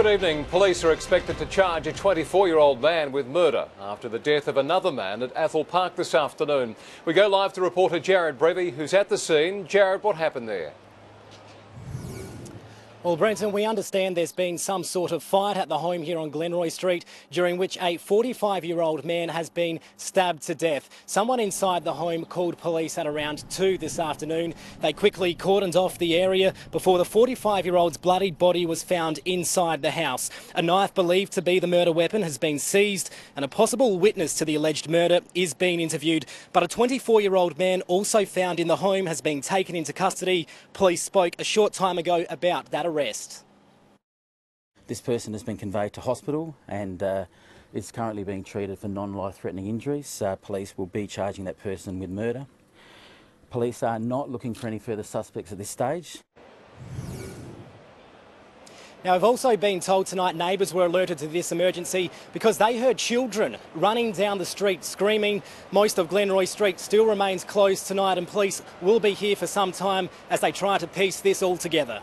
Good evening. Police are expected to charge a 24 year old man with murder after the death of another man at Athol Park this afternoon. We go live to reporter Jared Brevy, who's at the scene. Jared, what happened there? Well, Brenton, we understand there's been some sort of fight at the home here on Glenroy Street, during which a 45 year old man has been stabbed to death. Someone inside the home called police at around 2 this afternoon. They quickly cordoned off the area before the 45 year old's bloodied body was found inside the house. A knife believed to be the murder weapon has been seized, and a possible witness to the alleged murder is being interviewed. But a 24 year old man also found in the home has been taken into custody. Police spoke a short time ago about that arrest. This person has been conveyed to hospital and uh, is currently being treated for non-life threatening injuries. Uh, police will be charging that person with murder. Police are not looking for any further suspects at this stage. Now, I've also been told tonight neighbours were alerted to this emergency because they heard children running down the street screaming. Most of Glenroy Street still remains closed tonight, and police will be here for some time as they try to piece this all together.